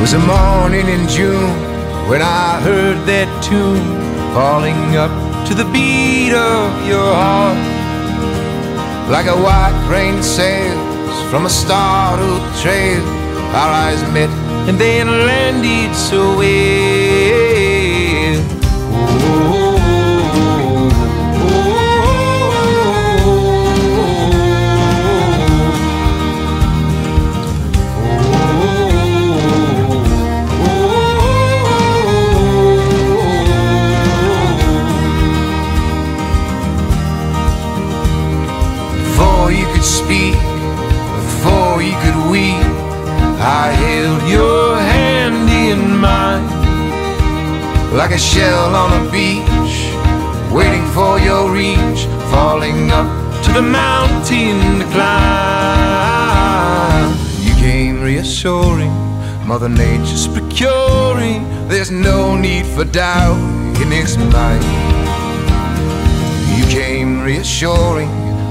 It was a morning in June when I heard that tune falling up to the beat of your heart. Like a white crane sails from a startled trail, our eyes met and then landed so well. You could speak, before you could weep, I held your hand in mine like a shell on a beach, waiting for your reach, falling up to the mountain to climb. You came reassuring, Mother Nature's procuring. There's no need for doubt in this mind. You came reassuring,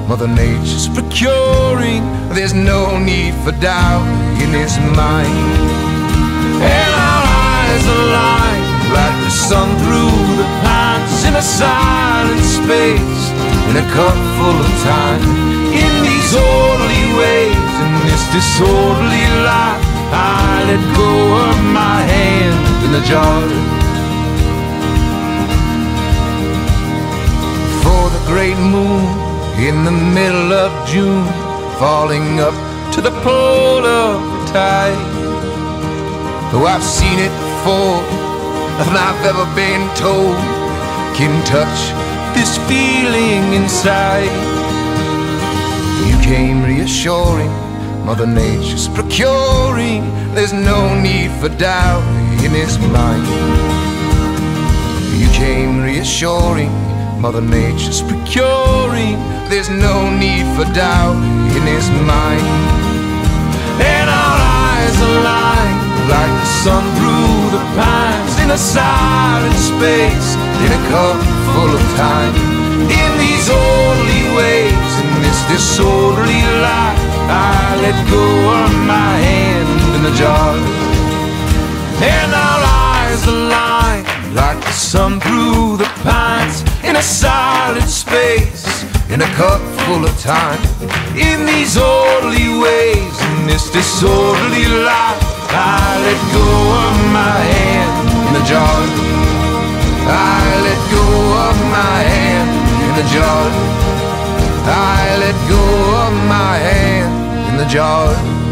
Mother Nature's procuring. There's no need for doubt in his mind. And our eyes align like the sun through the pines in a silent space, in a cup full of time. In these orderly ways, in this disorderly life, I let go of my hand in the jar. for the great moon in the middle of June, falling up to the pole of the tide. Though I've seen it before, nothing I've ever been told can touch this feeling inside. You came reassuring, Mother Nature's procuring. There's no need for doubt in his mind. You came reassuring, Mother Nature's procuring. There's no need for doubt in his mind. And our eyes align like the sun through the pines in a silent space, in a cup full of time. In these orderly ways, in this disorderly life, I let go of my hand in the jar. And our eyes align like the sun through the a silent space, in a cup full of time. In these orderly ways, in this disorderly life, I let go of my hand in the jar. I let go of my hand in the jar. I let go of my hand in the jar.